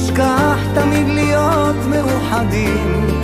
נשכח תמיד להיות מאוחדים